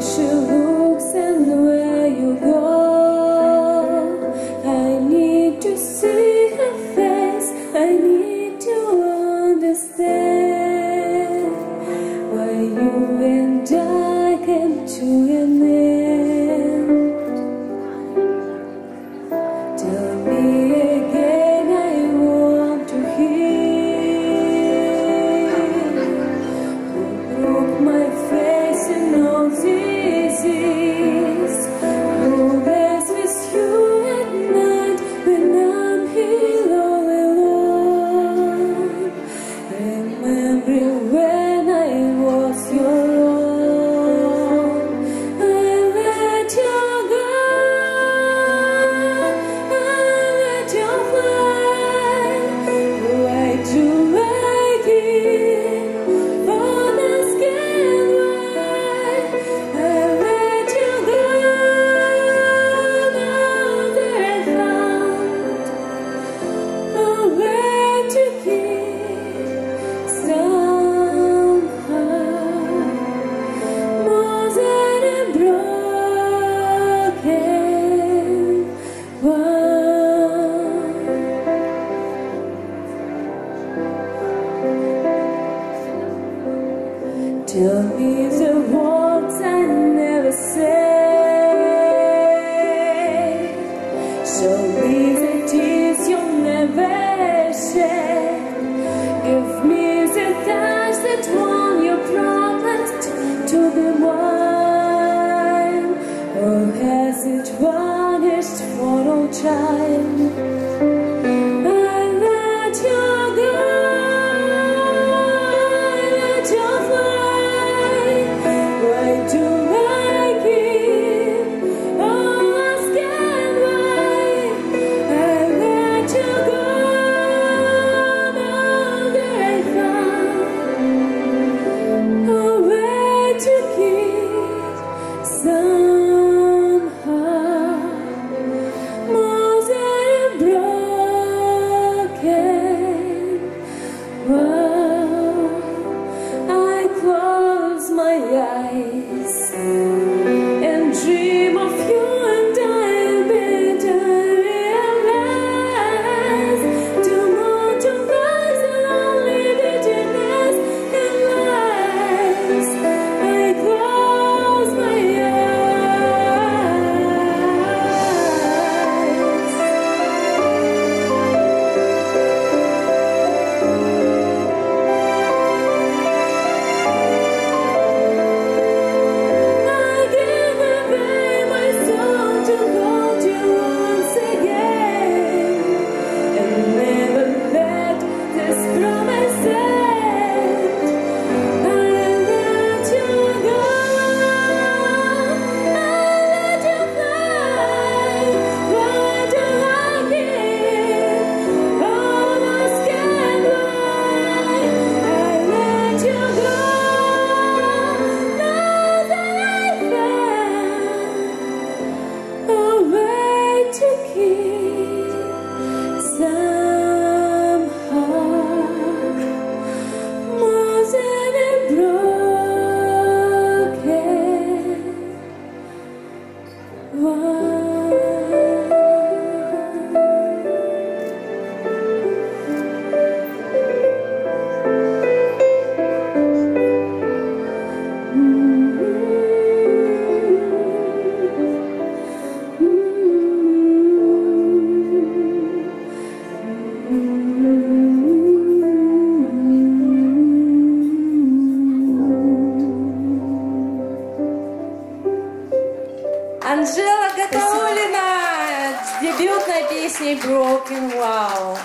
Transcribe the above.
she looks and the way you go. I need to see her face, I need to understand. Tell me the words I never said. Show me the tears you never shed Give me the touch that won your promise to be mine. Oh, has it vanished for all time? Анжела Гатаулина дебютная песня Broken Wow.